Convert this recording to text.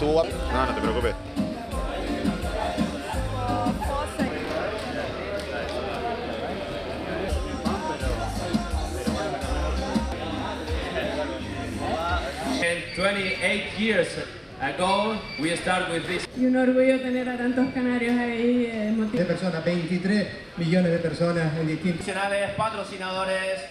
No, no te preocupes. And 28 years ago we start with. Y un orgullo tener a tantos canarios ahí. Eh, de personas, 23 millones de personas en distintos. Nacionales, patrocinadores.